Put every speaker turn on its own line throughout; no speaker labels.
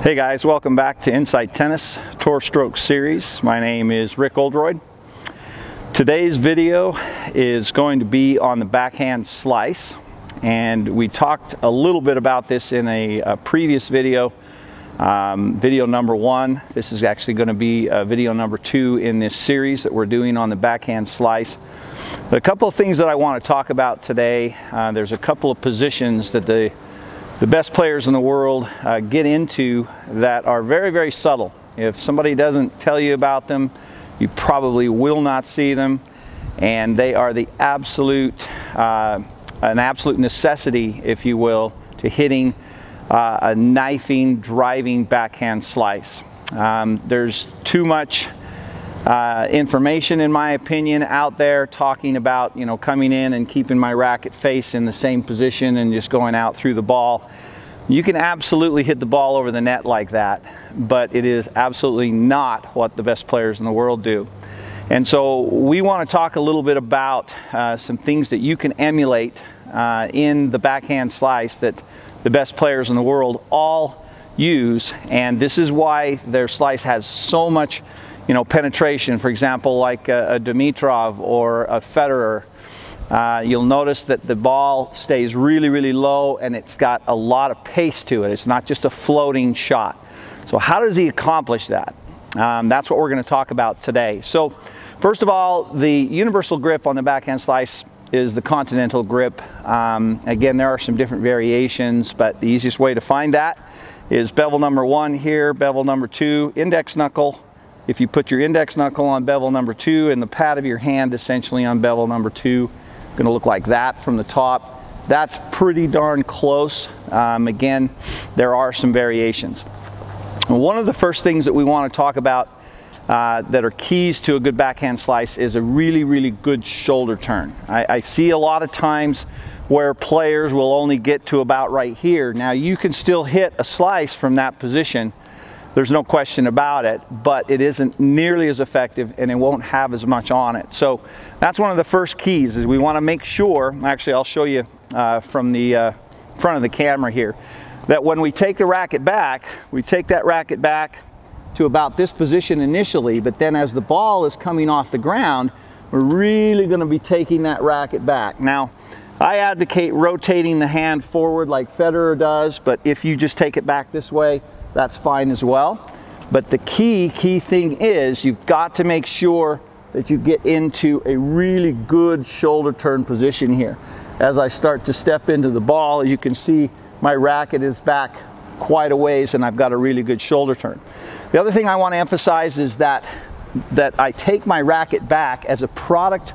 Hey guys, welcome back to Insight Tennis Tour Stroke Series. My name is Rick Oldroyd. Today's video is going to be on the backhand slice and we talked a little bit about this in a, a previous video, um, video number one. This is actually going to be uh, video number two in this series that we're doing on the backhand slice. But a couple of things that I want to talk about today. Uh, there's a couple of positions that the the best players in the world uh, get into that are very, very subtle. If somebody doesn't tell you about them, you probably will not see them. And they are the absolute, uh, an absolute necessity, if you will, to hitting uh, a knifing, driving backhand slice. Um, there's too much uh, information, in my opinion, out there talking about, you know, coming in and keeping my racket face in the same position and just going out through the ball. You can absolutely hit the ball over the net like that, but it is absolutely not what the best players in the world do. And so we want to talk a little bit about uh, some things that you can emulate uh, in the backhand slice that the best players in the world all use. And this is why their slice has so much you know, penetration, for example, like a, a Dimitrov or a Federer, uh, you'll notice that the ball stays really, really low and it's got a lot of pace to it. It's not just a floating shot. So how does he accomplish that? Um, that's what we're going to talk about today. So first of all, the universal grip on the backhand slice is the continental grip. Um, again, there are some different variations, but the easiest way to find that is bevel number one here, bevel number two, index knuckle, if you put your index knuckle on bevel number two and the pad of your hand essentially on bevel number two, gonna look like that from the top. That's pretty darn close. Um, again, there are some variations. One of the first things that we wanna talk about uh, that are keys to a good backhand slice is a really, really good shoulder turn. I, I see a lot of times where players will only get to about right here. Now you can still hit a slice from that position, there's no question about it, but it isn't nearly as effective and it won't have as much on it. So that's one of the first keys is we want to make sure, actually I'll show you uh, from the uh, front of the camera here, that when we take the racket back, we take that racket back to about this position initially, but then as the ball is coming off the ground, we're really going to be taking that racket back. Now, I advocate rotating the hand forward like Federer does, but if you just take it back this way, that's fine as well. But the key, key thing is you've got to make sure that you get into a really good shoulder turn position here. As I start to step into the ball, you can see my racket is back quite a ways and I've got a really good shoulder turn. The other thing I want to emphasize is that, that I take my racket back as a product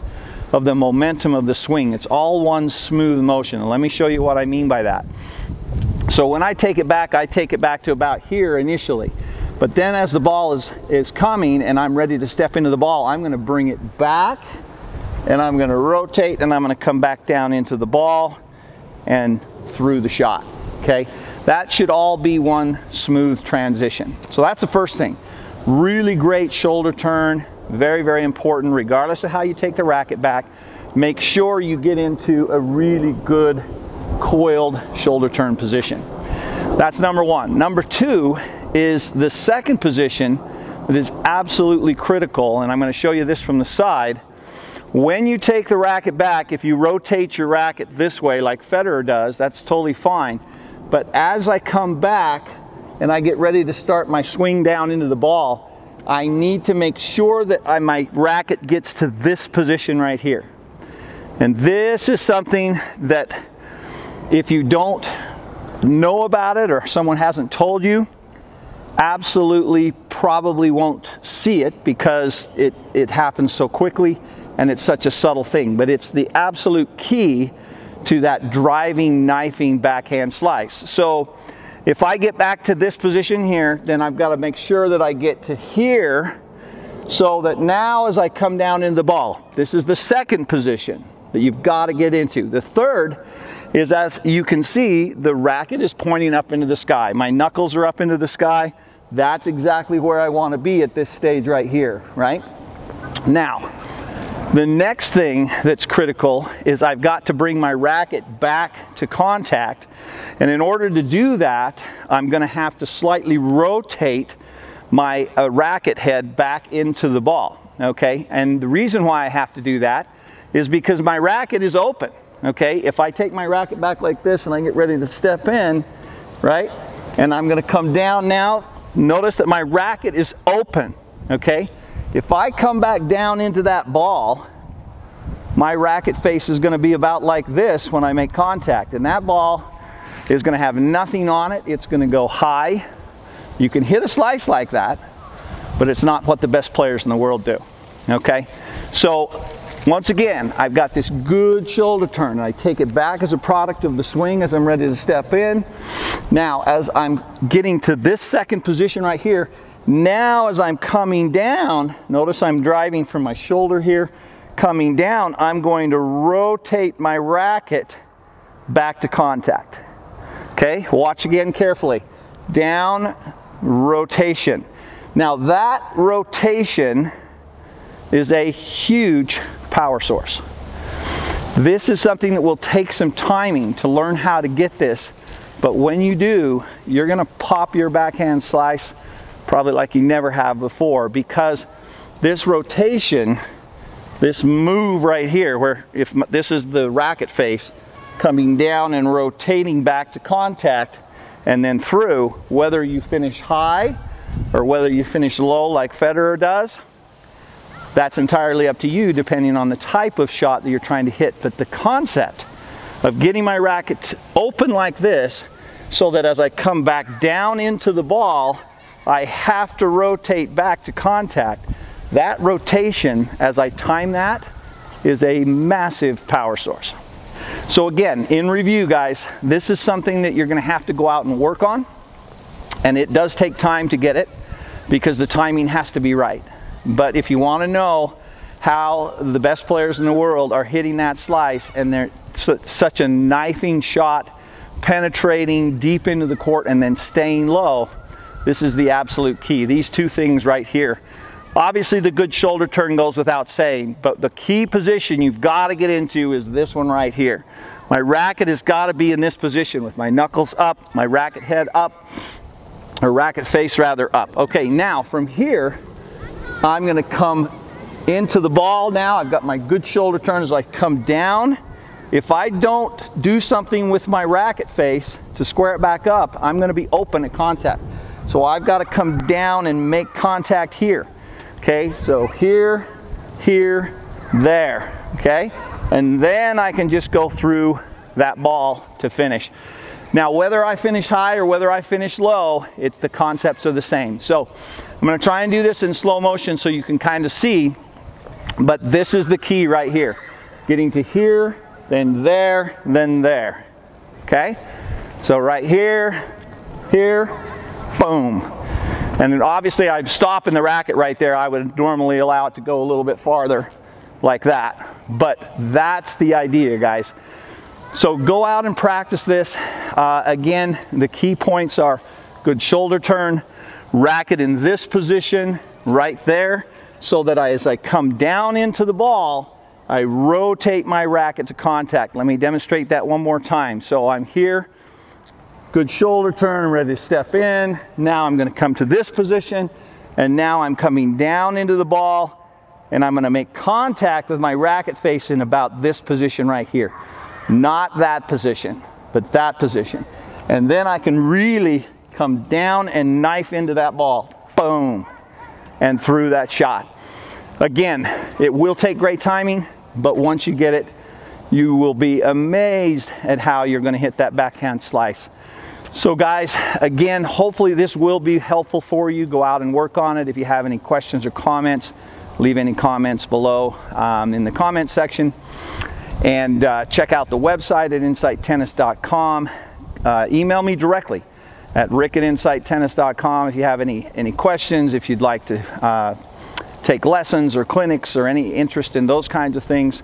of the momentum of the swing. It's all one smooth motion. And let me show you what I mean by that. So when I take it back, I take it back to about here initially. But then as the ball is, is coming and I'm ready to step into the ball, I'm gonna bring it back and I'm gonna rotate and I'm gonna come back down into the ball and through the shot, okay? That should all be one smooth transition. So that's the first thing. Really great shoulder turn, very, very important regardless of how you take the racket back. Make sure you get into a really good coiled shoulder turn position. That's number one. Number two is the second position that is absolutely critical, and I'm going to show you this from the side. When you take the racket back, if you rotate your racket this way like Federer does, that's totally fine. But as I come back and I get ready to start my swing down into the ball, I need to make sure that I, my racket gets to this position right here. And this is something that if you don't know about it or someone hasn't told you, absolutely probably won't see it because it, it happens so quickly and it's such a subtle thing. But it's the absolute key to that driving, knifing backhand slice. So if I get back to this position here, then I've got to make sure that I get to here so that now as I come down in the ball, this is the second position that you've got to get into. The third is as you can see, the racket is pointing up into the sky. My knuckles are up into the sky. That's exactly where I want to be at this stage right here, right? Now, The next thing that's critical is I've got to bring my racket back to contact. And in order to do that, I'm gonna have to slightly rotate my uh, racket head back into the ball, okay? And the reason why I have to do that is because my racket is open, okay? If I take my racket back like this and I get ready to step in, right? And I'm gonna come down now, notice that my racket is open, okay? If I come back down into that ball, my racket face is gonna be about like this when I make contact. And that ball is gonna have nothing on it. It's gonna go high. You can hit a slice like that, but it's not what the best players in the world do, okay? So once again, I've got this good shoulder turn. I take it back as a product of the swing as I'm ready to step in. Now, as I'm getting to this second position right here, now as I'm coming down, notice I'm driving from my shoulder here, coming down, I'm going to rotate my racket back to contact. Okay, watch again carefully. Down, rotation. Now that rotation is a huge power source. This is something that will take some timing to learn how to get this, but when you do, you're gonna pop your backhand slice probably like you never have before because this rotation, this move right here, where if this is the racket face, coming down and rotating back to contact and then through, whether you finish high or whether you finish low like Federer does, that's entirely up to you depending on the type of shot that you're trying to hit. But the concept of getting my racket open like this so that as I come back down into the ball, I have to rotate back to contact. That rotation, as I time that, is a massive power source. So again, in review guys, this is something that you're gonna have to go out and work on. And it does take time to get it because the timing has to be right. But if you wanna know how the best players in the world are hitting that slice and they're such a knifing shot, penetrating deep into the court and then staying low, this is the absolute key. These two things right here. Obviously the good shoulder turn goes without saying, but the key position you've got to get into is this one right here. My racket has got to be in this position with my knuckles up, my racket head up, or racket face rather up. Okay, now from here, I'm gonna come into the ball now. I've got my good shoulder turn as I come down. If I don't do something with my racket face to square it back up, I'm gonna be open at contact. So I've got to come down and make contact here. Okay, so here, here, there. Okay, and then I can just go through that ball to finish. Now, whether I finish high or whether I finish low, it's the concepts are the same. So I'm going to try and do this in slow motion so you can kind of see, but this is the key right here. Getting to here, then there, then there. Okay? So right here, here, boom. And then obviously I'm stopping the racket right there. I would normally allow it to go a little bit farther like that. But that's the idea, guys. So go out and practice this. Uh, again, the key points are good shoulder turn, racket in this position right there, so that I, as I come down into the ball, I rotate my racket to contact. Let me demonstrate that one more time. So I'm here, Good shoulder turn, ready to step in. Now I'm gonna come to this position and now I'm coming down into the ball and I'm gonna make contact with my racket face in about this position right here. Not that position, but that position. And then I can really come down and knife into that ball. Boom. And through that shot. Again, it will take great timing, but once you get it, you will be amazed at how you're gonna hit that backhand slice. So guys, again, hopefully this will be helpful for you. Go out and work on it. If you have any questions or comments, leave any comments below um, in the comment section. And uh, check out the website at insighttennis.com. Uh, email me directly at rick at insighttennis.com if you have any, any questions, if you'd like to uh, take lessons or clinics or any interest in those kinds of things,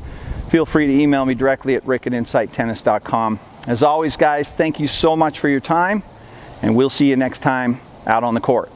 feel free to email me directly at rick at insighttennis.com. As always, guys, thank you so much for your time, and we'll see you next time out on the court.